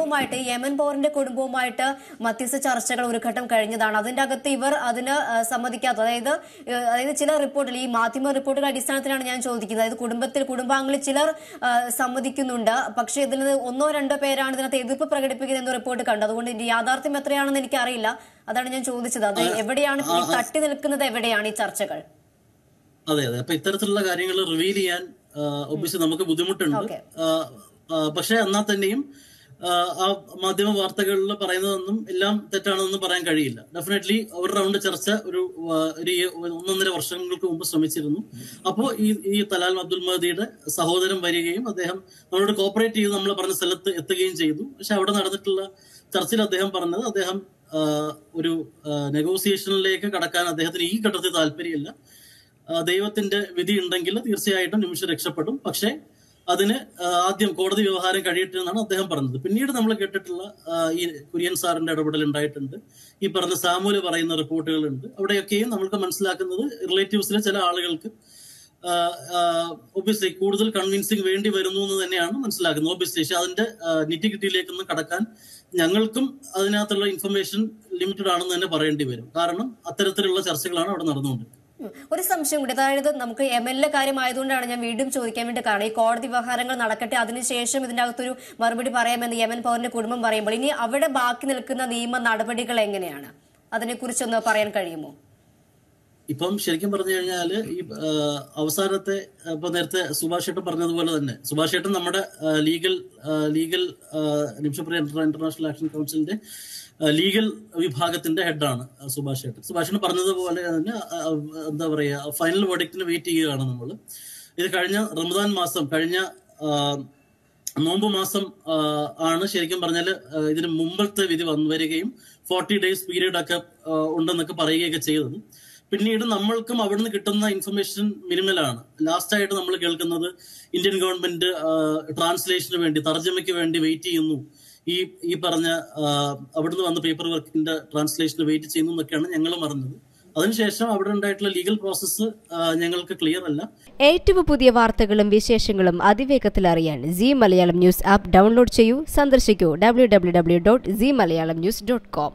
കുടുംബവുമായിട്ട് Yemen പോറിന്റെ കുടുംബവുമായിട്ട് മധ്യസ്ഥ ചർച്ചകൾ ഒരു ഘട്ടം കഴിഞ്ഞതാണ്. അതിന്റെ അകത്ത് ഇവർ അതിന് സമ്മതിക്കാത്ത അതായത് അതായത് ചില റിപ്പോർട്ടിൽ ഈ മാധ്യമ റിപ്പോർട്ടുകളുടെ അടിസ്ഥാനത്തിലാണ് ഞാൻ ചോദിക്കുന്നത്. അതായത് കുടുംബത്തിൽ കുടുംബാംഗങ്ങളിൽ ചിലർ സമ്മതിക്കുന്നുണ്ട്. പക്ഷേ ഇതിൽ നിന്ന് ഒന്നോ രണ്ടോ പേരാണ് ഇതിനകത്ത് എതിർപ്പ് പ്രകടിപ്പിക്കുന്നത് എന്ന് റിപ്പോർട്ട് കണ്ടു. അതുകൊണ്ട് ഇതിന്റെ യാഥാർത്ഥ്യം എത്രയാണെന്ന് എനിക്കറിയില്ല. അതാണ് ഞാൻ ചോദിച്ചത്. അത് എവിടെയാണ് തട്ടി നിൽക്കുന്നത്? എവിടെയാണ് ഈ ചർച്ചകൾ? അതെ അതെ. അപ്പൊ ഇത്തരത്തിലുള്ള കാര്യങ്ങൾ റിവീൽ ചെയ്യാൻ ഒബ്വിയസ്ലി നമുക്ക് ബുദ്ധിമുട്ടുണ്ട്. പക്ഷെ എന്നാൽ തന്നെയും ആ, മാധ്യമ വാർത്തകളിൽ പറയുന്നതൊന്നും എല്ലാം തെറ്റാണെന്ന് പറയാൻ കഴിയില്ല. ഡെഫിനറ്റ്ലി ഒരു റൗണ്ട് ചർച്ച ഒരു ഒരു ഒന്നൊന്നര വർഷങ്ങൾക്ക് മുമ്പ് ശ്രമിച്ചിരുന്നു. അപ്പോ ഈ ഈ തലാൽ അബ്ദുൽ മഹദിയുടെ സഹോദരൻ വരികയും അദ്ദേഹം നമ്മളോട് കോപ്പറേറ്റ് ചെയ്ത് നമ്മൾ പറഞ്ഞ സ്ഥലത്ത് എത്തുകയും ചെയ്തു. പക്ഷെ അവിടെ നടന്നിട്ടുള്ള ചർച്ചയിൽ അദ്ദേഹം പറഞ്ഞത് അദ്ദേഹം ഒരു നെഗോസിയേഷനിലേക്ക് കടക്കാൻ അദ്ദേഹത്തിന് ഈ ഘട്ടത്തിൽ താല്പര്യമില്ല. ദൈവത്തിന്റെ വിധി ഉണ്ടെങ്കിൽ തീർച്ചയായിട്ടും നിമിഷം രക്ഷപ്പെടും. പക്ഷേ അതിന് ആദ്യം കോടതി വ്യവഹാരം കഴിയട്ടെ എന്നാണ് അദ്ദേഹം പറഞ്ഞത്. പിന്നീട് നമ്മൾ കേട്ടിട്ടുള്ള ഈ കുര്യൻ സാറിന്റെ ഇടപെടൽ ഉണ്ടായിട്ടുണ്ട്. ഈ പറഞ്ഞ സാമൂൽ പറയുന്ന റിപ്പോർട്ടുകളുണ്ട്. അവിടെയൊക്കെയും നമ്മൾക്ക് മനസ്സിലാക്കുന്നത് റിലേറ്റീവ്സിലെ ചില ആളുകൾക്ക് ഒബിയസ്ലി കൂടുതൽ കൺവിൻസിങ് വേണ്ടി വരുന്നു എന്ന് തന്നെയാണ് മനസ്സിലാക്കുന്നത്. ഒബിയസ്ലി പക്ഷെ അതിന്റെ നിറ്റിഗിറ്റിയിലേക്കൊന്നും കടക്കാൻ ഞങ്ങൾക്കും അതിനകത്തുള്ള ഇൻഫർമേഷൻ ലിമിറ്റഡ് ആണെന്ന് തന്നെ പറയേണ്ടി വരും. കാരണം അത്തരത്തിലുള്ള ചർച്ചകളാണ് അവിടെ നടന്നുകൊണ്ടിരിക്കുന്നത്. ഒരു സംശയം കൂടി. അതായത് നമുക്ക് എം എൽ എ കാര്യമായതുകൊണ്ടാണ് ഞാൻ വീണ്ടും ചോദിക്കാൻ വേണ്ടി കാരണം ഈ കോടതി വ്യവഹാരങ്ങൾ നടക്കട്ടെ അതിനുശേഷം ഇതിന്റെ അകത്തൊരു മറുപടി പറയാമെന്ന് യമൻ പൗരന്റെ കുടുംബം പറയുമ്പോൾ ഇനി അവിടെ ബാക്കി നിൽക്കുന്ന നിയമ നടപടികൾ എങ്ങനെയാണ്? അതിനെക്കുറിച്ചൊന്ന് പറയാൻ കഴിയുമോ? ഇപ്പം ശരിക്കും പറഞ്ഞു കഴിഞ്ഞാൽ ഈ അവസാനത്തെ ഇപ്പൊ നേരത്തെ സുഭാഷ് ഏട്ടൻ പറഞ്ഞതുപോലെ തന്നെ. സുഭാഷ് ഏട്ടൻ നമ്മുടെ legal legal Nimishapriya international action കൗൺസിലിന്റെ ലീഗൽ വിഭാഗത്തിന്റെ ഹെഡാണ് സുഭാഷ് ഏട്ടൻ. സുഭാഷ് ഏട്ടൻ പറഞ്ഞതുപോലെ തന്നെ എന്താ പറയുക ഫൈനൽ വേർഡിക്റ്റിന് വെയിറ്റ് ചെയ്യുകയാണ് നമ്മൾ ഇത് കഴിഞ്ഞ റമദാൻ മാസം കഴിഞ്ഞ നോമ്പ് മാസം ആണ് ശരിക്കും പറഞ്ഞാൽ ഇതിന് മുമ്പത്തെ വിധി വന്നു വരികയും ഫോർട്ടി ഡേയ്സ് പീരീഡ് ഒക്കെ ഉണ്ടെന്നൊക്കെ പറയുകയൊക്കെ ചെയ്തത്. പിന്നീട് നമ്മൾക്കും അവിടുന്ന് കിട്ടുന്ന ഇൻഫർമേഷൻ മിനിമലാണ് ലാസ്റ്റ് ആയിട്ട് നമ്മൾ കേൾക്കുന്നത് ഇന്ത്യൻ ഗവൺമെന്റ് ട്രാൻസ്ലേഷന് വേണ്ടി തർജമയ്ക്ക് വേണ്ടി വെയിറ്റ് ചെയ്യുന്നു. ഈ ഈ പറഞ്ഞ അവിടുന്ന് വന്ന പേപ്പർ വർക്കിന്റെ ട്രാൻസ്ലേഷന് വെയിറ്റ് ചെയ്യുന്നു എന്നൊക്കെയാണ് ഞങ്ങൾ അറിഞ്ഞത് അതിനുശേഷം അവിടെ ഉണ്ടായിട്ടുള്ള ലീഗൽ പ്രോസസ്സ് ഞങ്ങൾക്ക് ക്ലിയർ അല്ല. ഏറ്റവും പുതിയ വാർത്തകളും വിശേഷങ്ങളും അതിവേഗത്തിൽ അറിയാൻ G Malayalam news app download ചെയ്യൂ. സന്ദർശിക്കൂ. W W W dot G Malayalam news dot com